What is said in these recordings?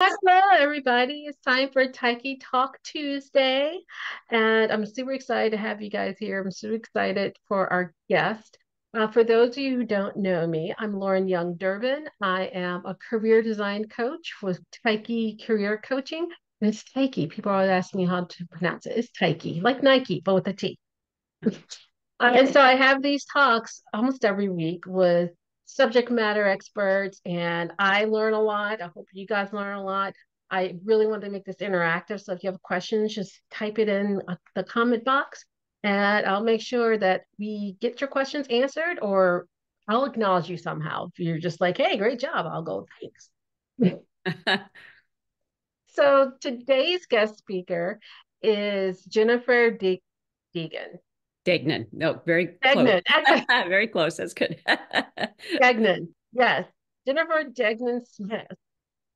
Hello, everybody. It's time for Tyche Talk Tuesday. And I'm super excited to have you guys here. I'm super excited for our guest. Uh, for those of you who don't know me, I'm Lauren Young Durbin. I am a career design coach with Tyche Career Coaching. And it's Tyche. People are always asking me how to pronounce it. It's Tyche, like Nike, but with a T. uh, and so I have these talks almost every week with subject matter experts and I learn a lot. I hope you guys learn a lot. I really want to make this interactive. So if you have questions, just type it in uh, the comment box and I'll make sure that we get your questions answered or I'll acknowledge you somehow. If you're just like, hey, great job, I'll go, thanks. so today's guest speaker is Jennifer De- Deegan. Degnan. No, very Degnan. close. very close. That's good. Degnan. Yes. Jennifer Degnan Smith.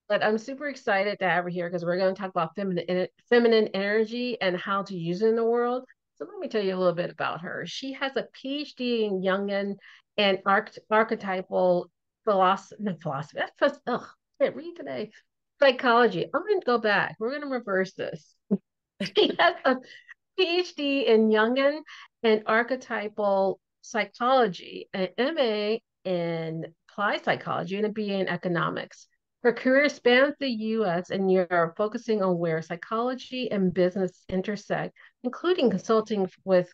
But I'm super excited to have her here because we're going to talk about feminine feminine energy and how to use it in the world. So let me tell you a little bit about her. She has a PhD in Jungian and arch- archetypal philosophy. No, philosophy. That's ugh, can't read today. Psychology. I'm going to go back. We're going to reverse this. she has a PhD in Jungian and archetypal psychology, an MA in applied psychology, and a BA in economics. Her career spans the US and Europe, focusing on where psychology and business intersect, including consulting with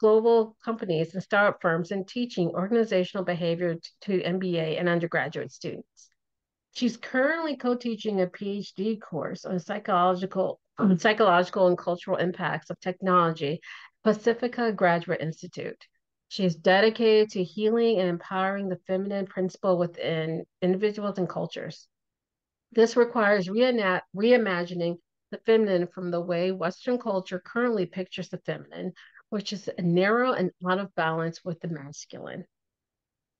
global companies and startup firms and teaching organizational behavior to MBA and undergraduate students. She's currently co-teaching a PhD course on psychological on psychological and cultural impacts of technology Pacifica Graduate Institute. She is dedicated to healing and empowering the feminine principle within individuals and cultures. This requires reimagining the feminine from the way Western culture currently pictures the feminine, which is narrow and out of balance with the masculine.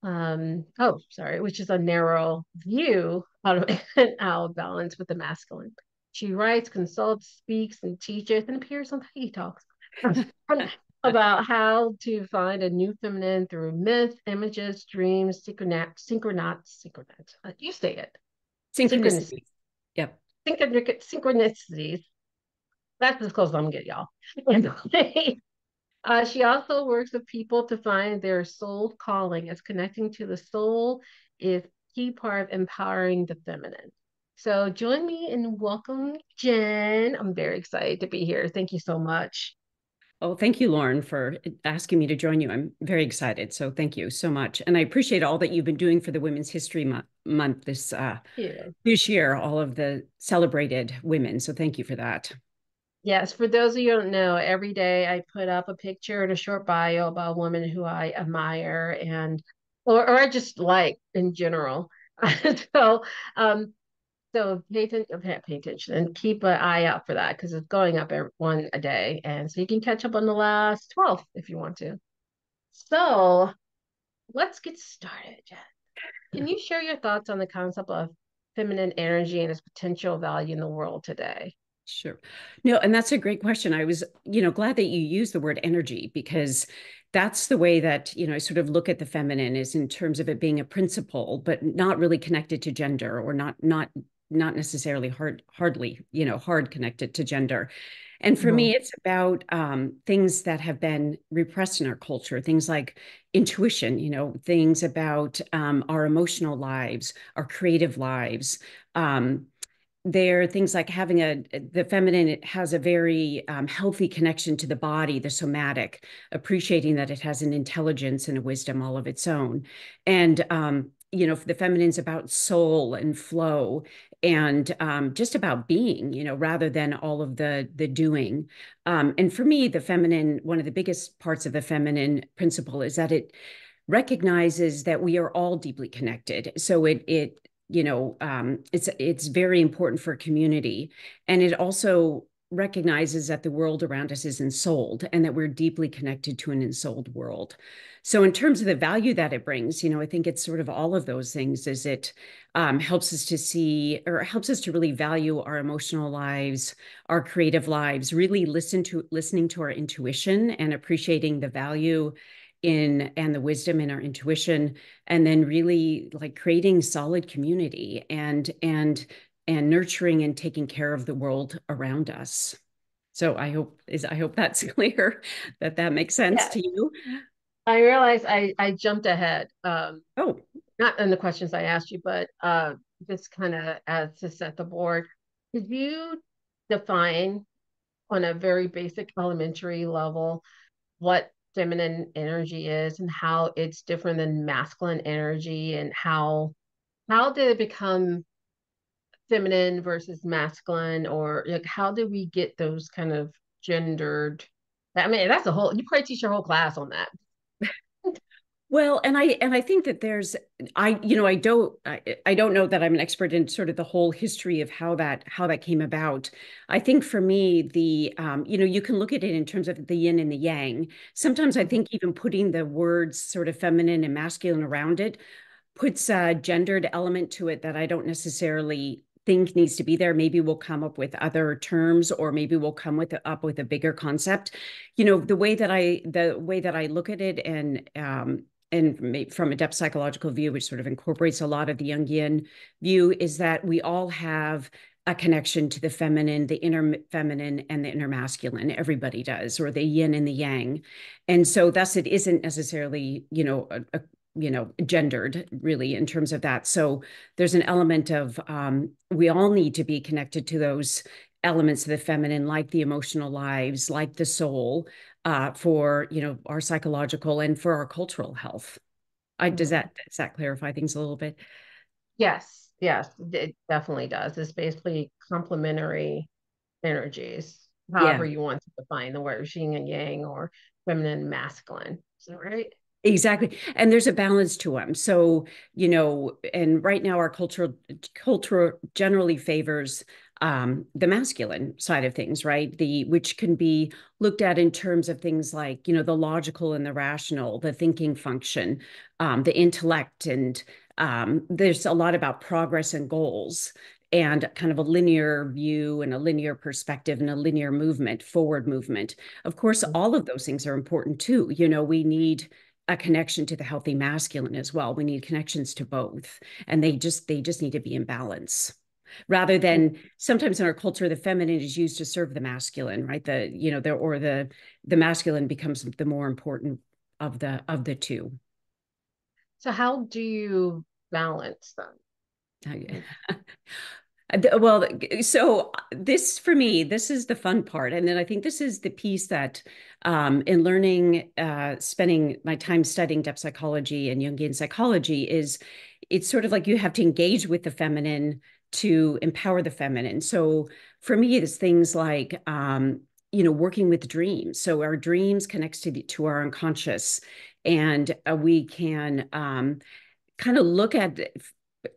Um, oh, sorry, which is a narrow view out of, out of balance with the masculine. She writes, consults, speaks, and teaches, and appears on Tyche Talks about how to find a new feminine through myth, images, dreams, synchronat, synchronat, synchronat. Uh, you say it. Synchronicities. Yep. synchronicities. That's as close as I'm gonna get, y'all. uh, she also works with people to find their soul calling as connecting to the soul is key part of empowering the feminine. So join me and welcome Jen. I'm very excited to be here. Thank you so much. Oh, thank you, Lauren, for asking me to join you. I'm very excited. So thank you so much. And I appreciate all that you've been doing for the Women's History Mo Month this uh, this year, all of the celebrated women. So thank you for that. Yes, for those of you who don't know, every day I put up a picture and a short bio about a woman who I admire and or, or I just like in general. so um, so pay attention, pay attention, and keep an eye out for that because it's going up every, one a day, and so you can catch up on the last twelve if you want to. So let's get started, Jen. Can you share your thoughts on the concept of feminine energy and its potential value in the world today? Sure. No, and that's a great question. I was, you know, glad that you used the word energy because that's the way that, you know, I sort of look at the feminine is in terms of it being a principle, but not really connected to gender or not not not necessarily hard hardly you know hard connected to gender. And for me it's about um, things that have been repressed in our culture things like intuition you know things about um, our emotional lives our creative lives. Um, there are things like having a the feminine has a very um, healthy connection to the body the somatic appreciating that it has an intelligence and a wisdom all of its own. And um, you know the feminine's about soul and flow and um, just about being you know rather than all of the the doing. Um, and for me the feminine one of the biggest parts of the feminine principle is that it recognizes that we are all deeply connected. So it it you know um, it's it's very important for community. And it also recognizes that the world around us is ensouled and that we're deeply connected to an ensouled world. So in terms of the value that it brings, you know, I think it's sort of all of those things is it um, helps us to see or helps us to really value our emotional lives, our creative lives, really listen to listening to our intuition and appreciating the value in and the wisdom in our intuition and then really like creating solid community and and and nurturing and taking care of the world around us. So I hope is I hope that's clear that that makes sense yeah. to you. I realize I I jumped ahead. Um, oh, not in the questions I asked you, but uh, just kind of as to set the board. Could you define on a very basic elementary level what feminine energy is and how it's different than masculine energy and how how did it become feminine versus masculine or like how do we get those kind of gendered i mean that's a whole you probably teach your whole class on that. Well and i and i think that there's i you know i don't I, I don't know that i'm an expert in sort of the whole history of how that how that came about. I think for me the um you know you can look at it in terms of the yin and the yang. Sometimes i mm-hmm. think even putting the words sort of feminine and masculine around it puts a gendered element to it that i don't necessarily think needs to be there maybe we'll come up with other terms or maybe we'll come with up with a bigger concept you know the way that i the way that i look at it and um and from a depth psychological view which sort of incorporates a lot of the jungian view is that we all have a connection to the feminine, the inner feminine, and the inner masculine. Everybody does, or the yin and the yang. And so, thus, it isn't necessarily, you know, a, a you know gendered really in terms of that. So there's an element of um, we all need to be connected to those elements of the feminine like the emotional lives like the soul uh, for you know our psychological and for our cultural health. I, does mm-hmm. that does that clarify things a little bit? Yes yes it definitely does. It's basically complementary energies however yeah. you want to define the word yin and yang or feminine masculine. Is that right Exactly. And there's a balance to them. So, you know, and right now our culture culture generally favors um, the masculine side of things, right? The which can be looked at in terms of things like, you know, the logical and the rational, the thinking function, um, the intellect, and um, there's a lot about progress and goals and kind of a linear view and a linear perspective and a linear movement, forward movement. Of course, mm-hmm. all of those things are important too. You know, we need a connection to the healthy masculine as well. We need connections to both, and they just they just need to be in balance rather than mm-hmm. sometimes in our culture the feminine is used to serve the masculine right? The you know the or the the masculine becomes the more important of the of the two. So how do you balance them well so this for me this is the fun part and then i think this is the piece that um, in learning uh, spending my time studying depth psychology and jungian psychology is it's sort of like you have to engage with the feminine to empower the feminine. So for me it's things like um, you know working with dreams. So our dreams connects to the, to our unconscious and uh, we can um, kind of look at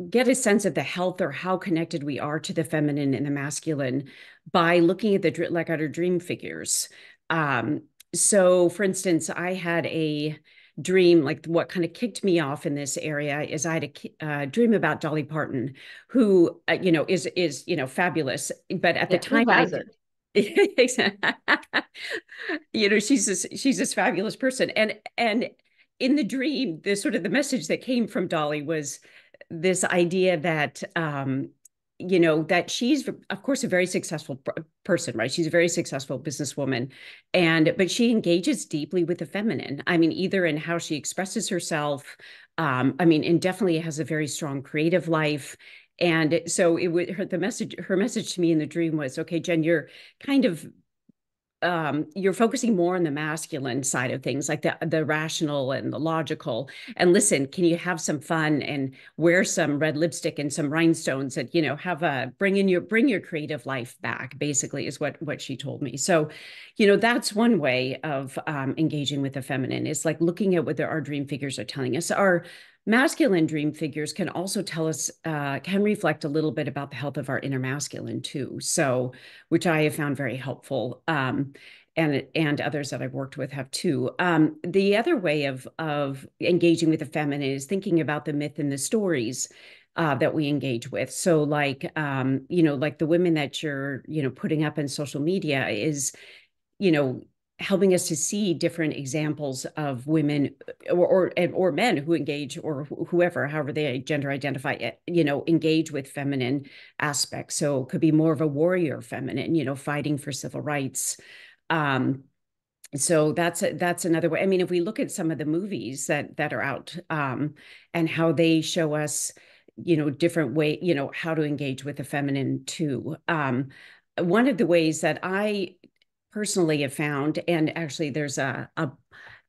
get a sense of the health or how connected we are to the feminine and the masculine by looking at the like our dream figures. Um, so, for instance, I had a dream like what kind of kicked me off in this area is I had a uh, dream about Dolly Parton, who uh, you know is is you know fabulous, but at yeah, the time I, you know she's this, she's this fabulous person. And and in the dream the sort of the message that came from Dolly was this idea that um, you know that she's of course a very successful person right? She's a very successful businesswoman. And but she engages deeply with the feminine. I mean either in how she expresses herself um, i mean and definitely has a very strong creative life. And so it would her the message her message to me in the dream was okay jen you're kind of um, you're focusing more on the masculine side of things, like the the rational and the logical. And listen, can you have some fun and wear some red lipstick and some rhinestones and you know have a bring in your bring your creative life back? Basically, is what what she told me. So, you know, that's one way of um, engaging with the feminine. Is like looking at what our dream figures are telling us. Our masculine dream figures can also tell us uh, can reflect a little bit about the health of our inner masculine too so which i have found very helpful um, and and others that i've worked with have too. Um, the other way of of engaging with the feminine is thinking about the myth and the stories uh, that we engage with. So like um, you know like the women that you're you know putting up in social media is you know helping us to see different examples of women or, or or men who engage or whoever however they gender identify eh, you know engage with feminine aspects. So it could be more of a warrior feminine you know fighting for civil rights. Um so that's a, that's another way. I mean if we look at some of the movies that that are out um and how they show us you know different way you know how to engage with the feminine too. Um one of the ways that i personally have found, and actually there's a, a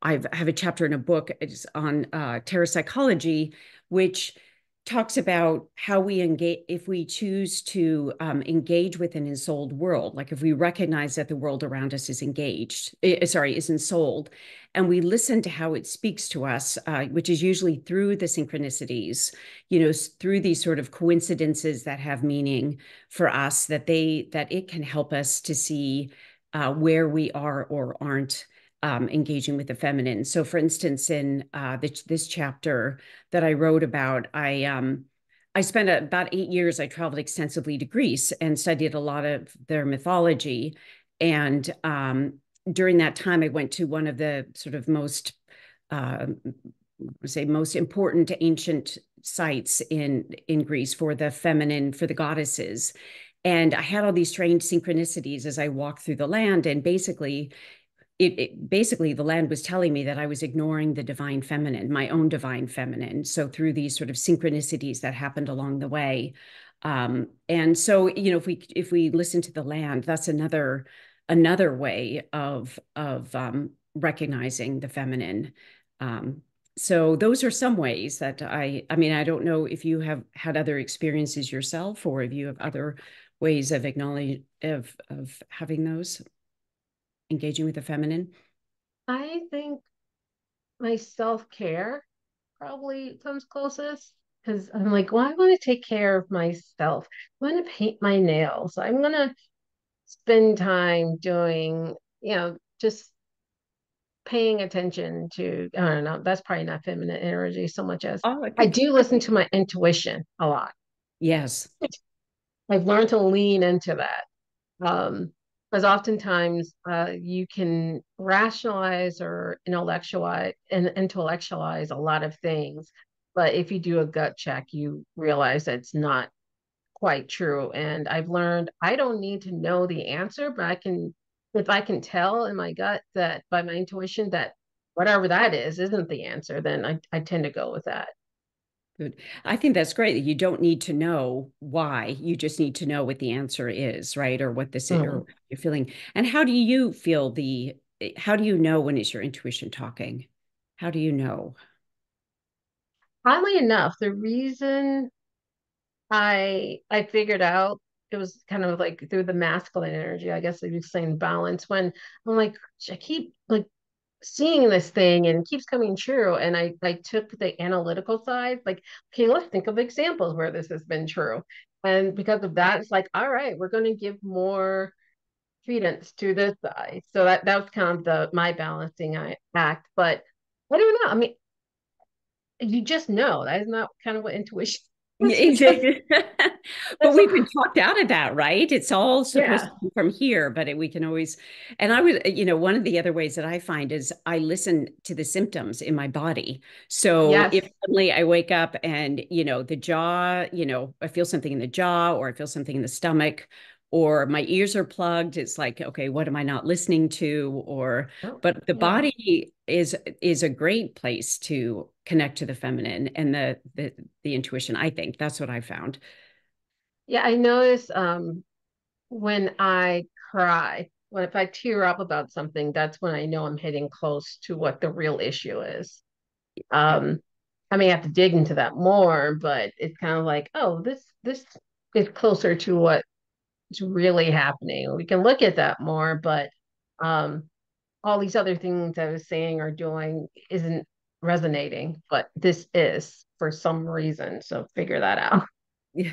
I've, I have a chapter in a book it's on uh, parapsychology, which talks about how we engage if we choose to um, engage with an ensouled world like if we recognize that the world around us is engaged uh, sorry is ensouled and we listen to how it speaks to us uh, which is usually through the synchronicities you know through these sort of coincidences that have meaning for us that they that it can help us to see uh, where we are or aren't um, engaging with the feminine. So, for instance, in uh, this, this chapter that I wrote about, I um, I spent a, about eight years. I traveled extensively to Greece and studied a lot of their mythology. And um, during that time, I went to one of the sort of most, uh, say, most important ancient sites in in Greece for the feminine, for the goddesses. And I had all these strange synchronicities as I walked through the land. And basically, it, it, basically the land was telling me that I was ignoring the divine feminine, my own divine feminine. So through these sort of synchronicities that happened along the way. Um, and so, you know, if we if we listen to the land, that's another another way of of um, recognizing the feminine. Um, so those are some ways that I I mean I don't know if you have had other experiences yourself or if you have other ways of acknowledging of of having those engaging with the feminine? I think my self-care probably comes closest because i'm like well i want to take care of myself. I want to paint my nails. I'm going to spend time doing you know just paying attention to i don't know that's probably not feminine energy so much as oh, I, I do listen to my intuition a lot. Yes I've learned to lean into that. Um, because oftentimes uh, you can rationalize or intellectualize and intellectualize a lot of things, but if you do a gut check, you realize that it's not quite true. And I've learned I don't need to know the answer, but I can, if I can tell in my gut that by my intuition that whatever that is isn't the answer, then I, I tend to go with that. Good. I think that's great you don't need to know why. You just need to know what the answer is, right? Or what this is, mm-hmm. you're feeling. And how do you feel the, how do you know when is your intuition talking? How do you know? Oddly enough, the reason I I figured out it was kind of like through the masculine energy, I guess you're saying balance when I'm like, I keep like seeing this thing and keeps coming true. And I, I took the analytical side, like, okay, let's think of examples where this has been true. And because of that, it's like, all right, we're going to give more credence to this side. So that, that was kind of the my balancing act. But I don't know. I mean, you just know that is not kind of what intuition exactly. but we've been talked out of that, right? It's all supposed yeah. to come from here, but it, we can always. And I would, uh, you know, one of the other ways that I find is I listen to the symptoms in my body. So yes. if suddenly I wake up and, you know, the jaw, you know, I feel something in the jaw or I feel something in the stomach or my ears are plugged it's like okay what am i not listening to or oh, but the yeah. body is is a great place to connect to the feminine and the the, the intuition i think. That's what i found. Yeah i notice um when i cry when if i tear up about something that's when i know i'm hitting close to what the real issue is. Um i may have to dig into that more but it's kind of like oh this this is closer to what is really happening. We can look at that more but um all these other things i was saying or doing isn't resonating, but this is for some reason. So figure that out. Yeah.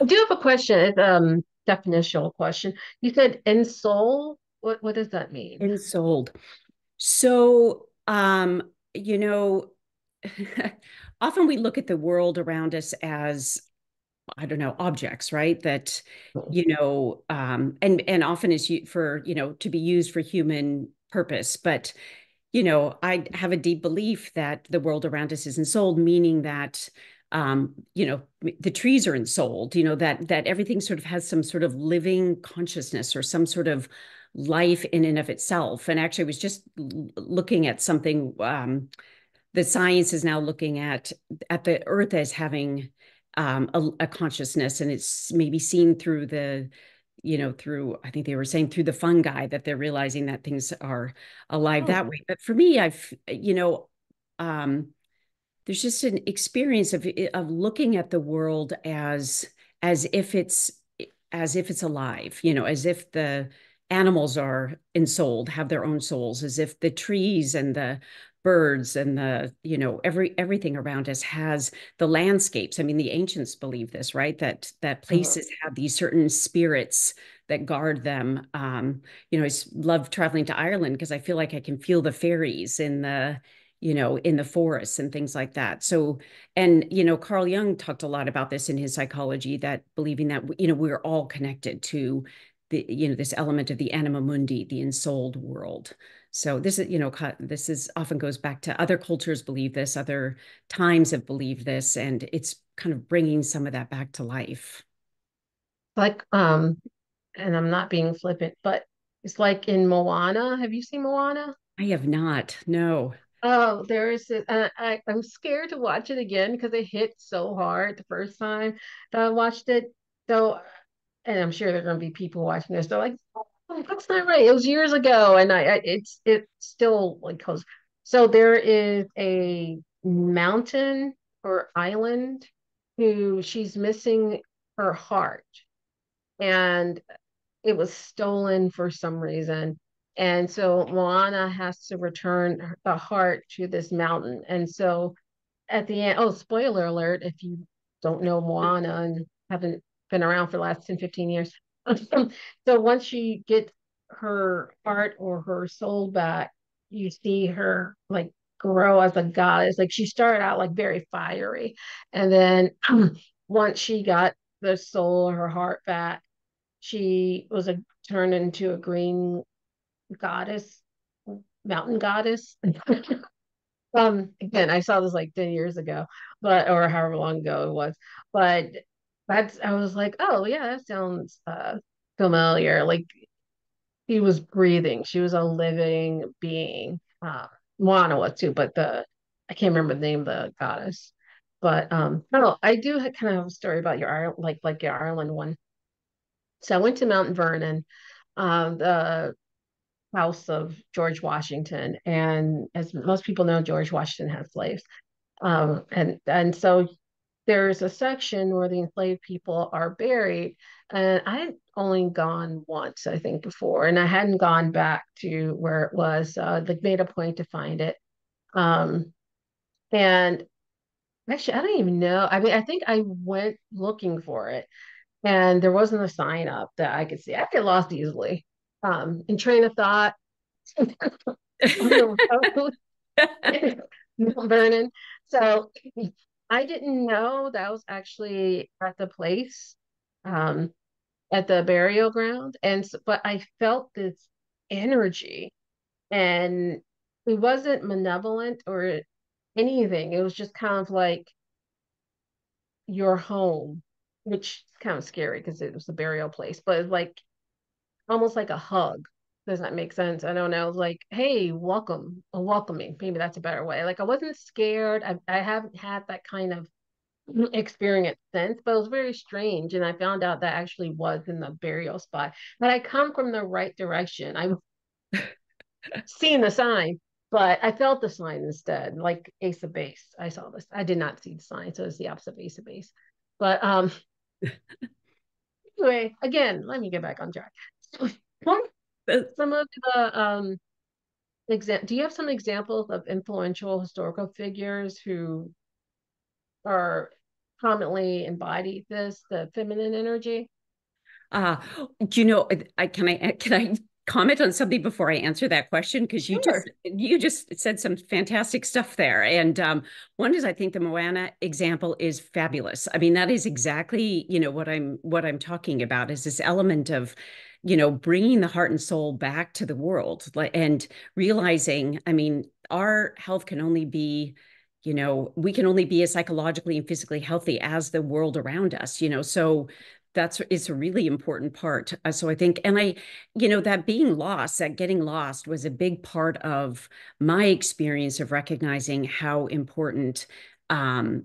I do have a question. It's um definitional question. You said ensoul. What what does that mean? Ensouled. So um, you know, often we look at the world around us as I don't know, objects, right? That, you know, um, and and often is for, you know, to be used for human purpose. But, you know, I have a deep belief that the world around us is ensouled, meaning that um, you know, the trees are ensouled, you know, that that everything sort of has some sort of living consciousness or some sort of life in and of itself. And actually I was just looking at something um, the science is now looking at at the earth as having um, a, a, consciousness and it's maybe seen through the you know through i think they were saying through the fungi that they're realizing that things are alive oh. that way but for me i've you know um, there's just an experience of of looking at the world as as if it's as if it's alive you know as if the animals are ensouled have their own souls as if the trees and the birds and the you know every everything around us has the landscapes i mean the ancients believe this right that that uh-huh. places uh-huh. have these certain spirits that guard them um you know i love traveling to ireland because i feel like i can feel the fairies in the you know in the forests and things like that so and you know carl jung talked a lot about this in his psychology that believing that you know we're all connected to the you know this element of the anima mundi the ensouled world so this is, you know, this is often goes back to other cultures believe this, other times have believed this, and it's kind of bringing some of that back to life. Like, um, and I'm not being flippant, but it's like in Moana. Have you seen Moana? I have not. No. Oh, there is. Uh, I I'm scared to watch it again because it hit so hard the first time that I watched it. So, and I'm sure there are going to be people watching this. They're like, oh, that's not right. It was years ago, and I, I it's it still like goes. So there is a mountain or island who she's missing her heart, and it was stolen for some reason. And so Moana has to return the heart to this mountain. And so at the end, oh, spoiler alert, if you don't know Moana and haven't been around for the last 10, 15 years, so once she gets her heart or her soul back, you see her like grow as a goddess. Like she started out like very fiery. And then once she got the soul, or her heart back, she was a turned into a green goddess, mountain goddess. um again, I saw this like 10 years ago, but or however long ago it was. But that's I was like, oh yeah, that sounds uh familiar. Like he was breathing. She was a living being. Uh, Moana was too, but the I can't remember the name of the goddess. But um, no, I do kind of have a story about your like like your Ireland one. So I went to Mount Vernon, uh, the house of George Washington, and as most people know, George Washington had slaves. Um, and and so there's a section where the enslaved people are buried. And I had only gone once, I think, before, and I hadn't gone back to where it was. Uh, like made a point to find it. Um, and actually, I don't even know. I mean, I think I went looking for it, and there wasn't a sign up that I could see. I get lost easily. Um, in train of thought. Vernon. So I didn't know that was actually at the place, um, at the burial ground, and so, but I felt this energy, and it wasn't malevolent or anything. It was just kind of like your home, which is kind of scary because it was a burial place, but like almost like a hug does that make sense? I don't know. Like, hey, welcome, a welcoming. Maybe that's a better way. Like, I wasn't scared. I, I haven't had that kind of experience since, but it was very strange. And I found out that actually was in the burial spot. But I come from the right direction. I've seen the sign, but I felt the sign instead, like ace of base. I saw this. I did not see the sign, so it's the opposite of ace of base. But um anyway, again, let me get back on track some of the um exam do you have some examples of influential historical figures who are prominently embodied this the feminine energy uh do you know i can i can i comment on something before I answer that question? Because you sure. just you just said some fantastic stuff there. And um, one is I think the Moana example is fabulous. I mean, that is exactly you know what I'm what I'm talking about is this element of you know bringing the heart and soul back to the world and realizing i mean our health can only be you know we can only be as psychologically and physically healthy as the world around us you know so that's it's a really important part uh, so i think and i you know that being lost that getting lost was a big part of my experience of recognizing how important um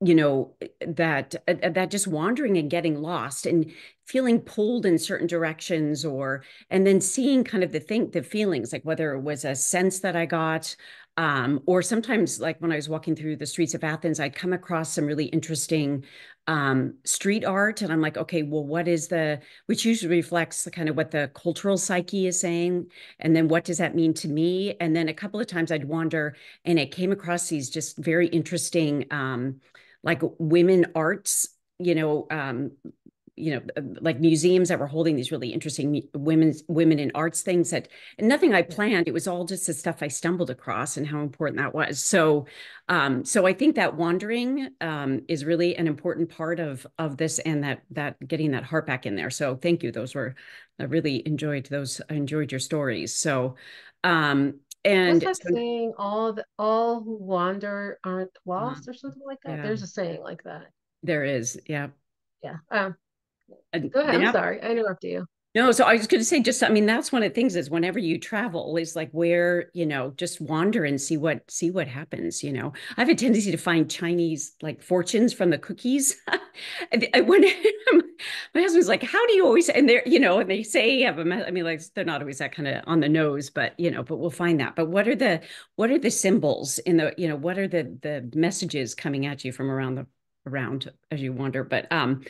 you know that uh, that just wandering and getting lost and feeling pulled in certain directions or and then seeing kind of the think the feelings like whether it was a sense that i got um, or sometimes like when i was walking through the streets of athens i'd come across some really interesting um, street art and i'm like okay well what is the which usually reflects the kind of what the cultural psyche is saying and then what does that mean to me? And then a couple of times i'd wander and it came across these just very interesting um, like women arts you know um, you know uh, like museums that were holding these really interesting women's women in arts things that nothing i planned. It was all just the stuff i stumbled across and how important that was. So um so i think that wandering um is really an important part of of this and that that getting that heart back in there. So thank you. Those were i really enjoyed those i enjoyed your stories. So um and What's that saying? All the all who wander aren't lost, or something like that. Yeah. There's a saying like that. There is, yeah, yeah. Um, go ahead. I'm sorry, I interrupted you. No, so I was going to say, just I mean, that's one of the things is whenever you travel, is like where you know just wander and see what see what happens. You know, I have a tendency to find Chinese like fortunes from the cookies. when my husband's like, "How do you always?" And they're you know, and they say have a. I mean, like they're not always that kind of on the nose, but you know, but we'll find that. But what are the what are the symbols in the you know what are the the messages coming at you from around the around as you wander? But um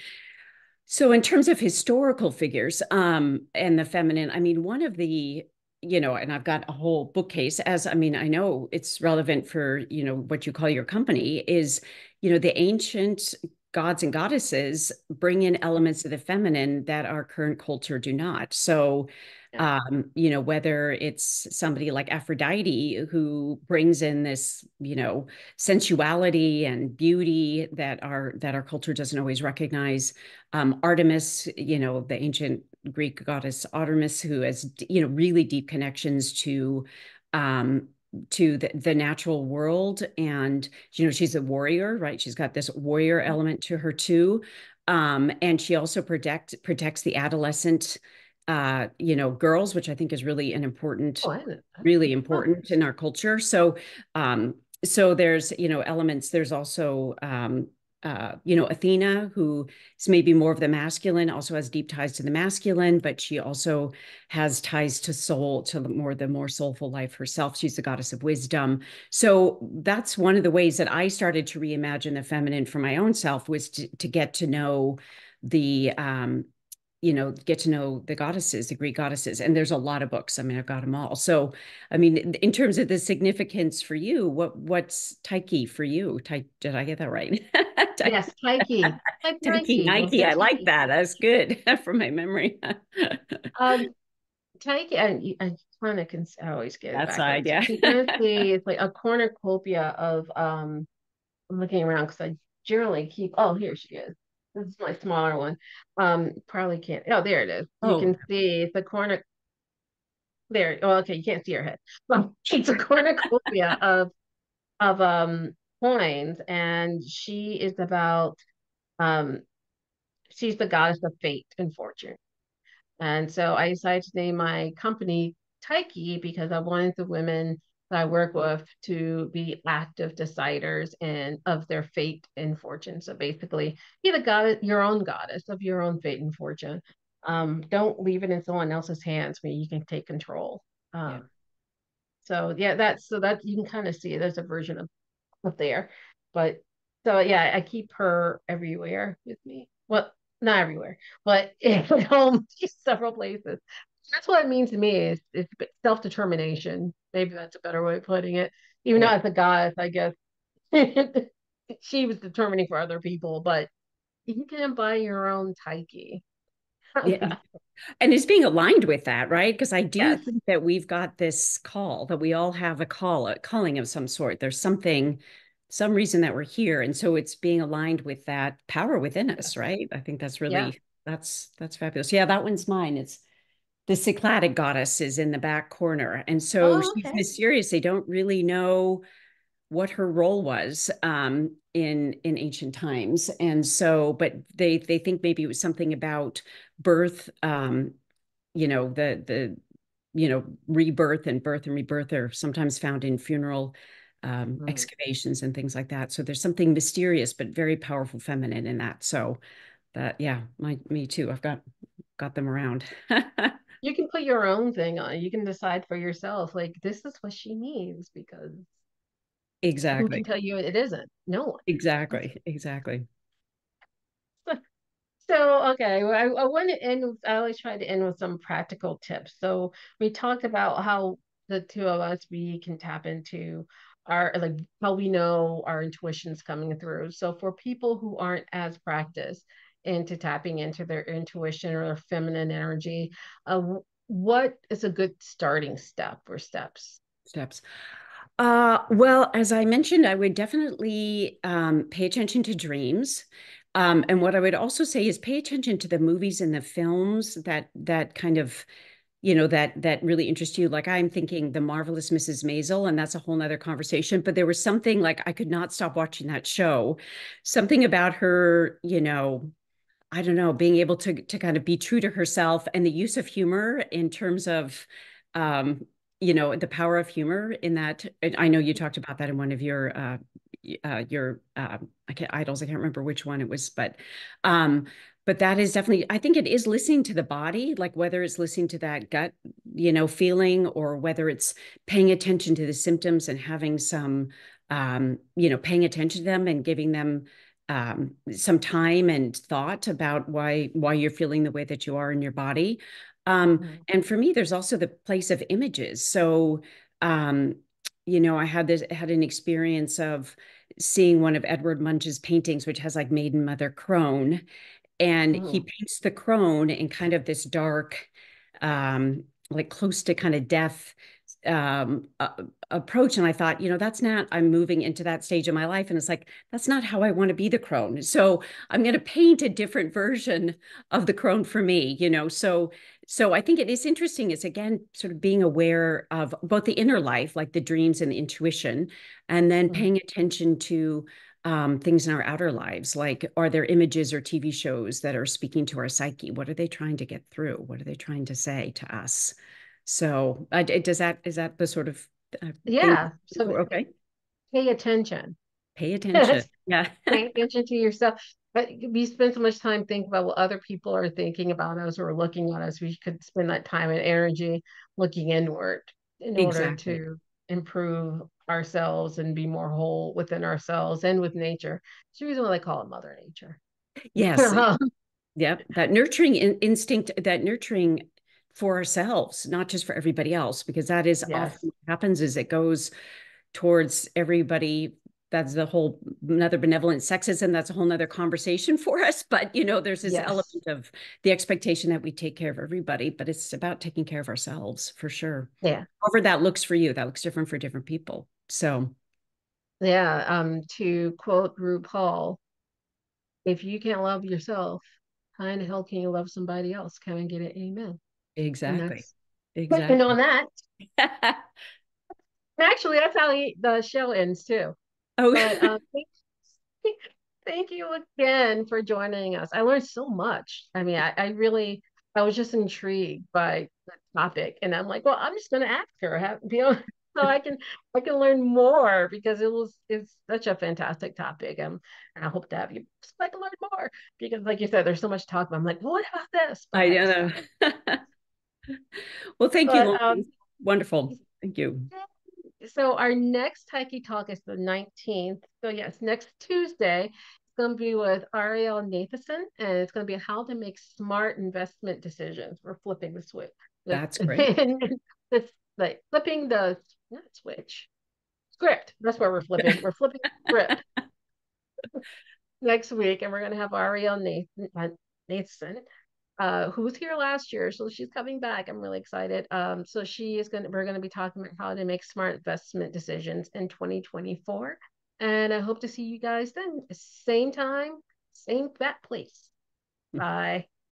so, in terms of historical figures um, and the feminine, I mean, one of the, you know, and I've got a whole bookcase, as I mean, I know it's relevant for, you know, what you call your company is, you know, the ancient gods and goddesses bring in elements of the feminine that our current culture do not. So, um, you know, whether it's somebody like Aphrodite who brings in this, you know, sensuality and beauty that our that our culture doesn't always recognize. Um, Artemis, you know, the ancient Greek goddess Artemis, who has you know really deep connections to um, to the, the natural world and you know she's a warrior right she's got this warrior mm-hmm. element to her too um, and she also protect protects the adolescent uh, you know, girls, which I think is really an important, oh, really important in our culture. So, um, so there's, you know, elements, there's also, um, uh, you know, Athena, who is maybe more of the masculine, also has deep ties to the masculine, but she also has ties to soul, to the more the more soulful life herself. She's the goddess of wisdom. So that's one of the ways that I started to reimagine the feminine for my own self was to, to get to know the um, you know get to know the goddesses the greek goddesses and there's a lot of books. I mean i've got them all. So i mean in terms of the significance for you what what's Tyche for you? Tai, did i get that right? Yes Tyche. Tyche nike. i like that. That's good from my memory. Um Tyche and i kind of can I always get that side yeah. It's like a cornucopia of um i'm looking around because i generally keep oh here she is this is my smaller one. Um, probably can't. Oh, there it is. Oh. You can see the corner. There. Oh, okay. You can't see her head. Well, it's a cornucopia of of um coins, and she is about um she's the goddess of fate and fortune. And so I decided to name my company Tyche because I wanted the women that I work with to be active deciders and of their fate and fortune. So basically, be the god, your own goddess of your own fate and fortune. Um, don't leave it in someone else's hands where you can take control. Um, yeah. So yeah, that's so that you can kind of see it as a version of up there. But so yeah, I keep her everywhere with me. Well, not everywhere, but at home, several places that's what it means to me is, is self-determination maybe that's a better way of putting it even yeah. though as a goddess i guess she was determining for other people but you can buy your own Tyche yeah and it's being aligned with that, right? Because I do yes. think that we've got this call that we all have a call, a calling of some sort. There's something, some reason that we're here, and so it's being aligned with that power within us, right? I think that's really yeah. that's that's fabulous. Yeah, that one's mine. It's the Cycladic goddess is in the back corner, and so oh, okay. she's mysterious. They don't really know what her role was um, in in ancient times, and so, but they they think maybe it was something about birth. Um, you know, the the you know rebirth and birth and rebirth are sometimes found in funeral um, mm. excavations and things like that. So there's something mysterious but very powerful feminine in that. So that yeah, my me too. I've got got them around. you can put your own thing on. You can decide for yourself, like this is what she needs because Exactly. Who can tell you it isn't? No one. Exactly. Exactly. So, okay, well, I, I want to end with, I always try to end with some practical tips. So, we talked about how the two of us, we can tap into our, like, how we know our intuition's coming through. So, for people who aren't as practiced into tapping into their intuition or their feminine energy, uh, what is a good starting step or steps? Steps. Uh, well, as I mentioned, I would definitely um, pay attention to dreams. Um, and what I would also say is pay attention to the movies and the films that that kind of, you know, that that really interests you. Like I'm thinking The Marvelous Mrs. Maisel, and that's a whole nother conversation. But there was something like I could not stop watching that show. Something about her, you know, I don't know, being able to to kind of be true to herself and the use of humor in terms of um, you know the power of humor in that i know you talked about that in one of your uh, uh your uh, I can't, idols i can't remember which one it was but um but that is definitely i think it is listening to the body like whether it's listening to that gut you know feeling or whether it's paying attention to the symptoms and having some um you know paying attention to them and giving them um, some time and thought about why why you're feeling the way that you are in your body um, mm-hmm. And for me, there's also the place of images. So, um, you know, I had this had an experience of seeing one of Edward Munch's paintings, which has like Maiden Mother Crone, and oh. he paints the crone in kind of this dark, um, like close to kind of death um, uh, approach. And I thought, you know, that's not, I'm moving into that stage of my life. And it's like, that's not how I want to be the crone. So I'm going to paint a different version of the crone for me, you know. So so I think it is interesting. It's again sort of being aware of both the inner life, like the dreams and the intuition, and then mm-hmm. paying attention to um, things in our outer lives. Like, are there images or TV shows that are speaking to our psyche? What are they trying to get through? What are they trying to say to us? So, uh, does that is that the sort of uh, yeah? So okay, pay attention. Pay attention. yeah, pay attention to yourself but we spend so much time thinking about what other people are thinking about us or looking at us. We could spend that time and energy looking inward in exactly. order to improve ourselves and be more whole within ourselves and with nature. It's the reason why they call it Mother Nature. Yes. yep. That nurturing in- instinct, that nurturing for ourselves, not just for everybody else, because that is yes. often what happens is it goes towards everybody. That's the whole another benevolent sexism that's a whole nother conversation for us but you know there's this yes. element of the expectation that we take care of everybody but it's about taking care of ourselves for sure. Yeah. However that looks for you that looks different for different people so. Yeah um to quote RuPaul if you can't love yourself how in the hell can you love somebody else? Can I get it amen exactly exactly and on that actually that's how the show ends too Oh, but, um, thank, thank, you again for joining us. I learned so much. I mean, I, I really, I was just intrigued by the topic, and I'm like, well, I'm just going to ask her, have, you know, so I can, I can learn more because it was, it's such a fantastic topic. Um, and I hope to have you so I can learn more because, like you said, there's so much talk. But I'm like, well, what about this? But I don't know. well, thank but, you. Um, Wonderful. Thank you so our next Tyche talk is the 19th. So yes, next Tuesday, it's going to be with Ariel Nathanson, and it's going to be how to make smart investment decisions. We're flipping the switch. That's great. it's like flipping the not switch script. That's where we're flipping. We're flipping script next week, and we're going to have Ariel Nathan, uh, Nathan uh, who was here last year. So she's coming back. I'm really excited. Um, so she is going to, we're going to be talking about how to make smart investment decisions in 2024. And I hope to see you guys then. Same time, same bat place. Bye.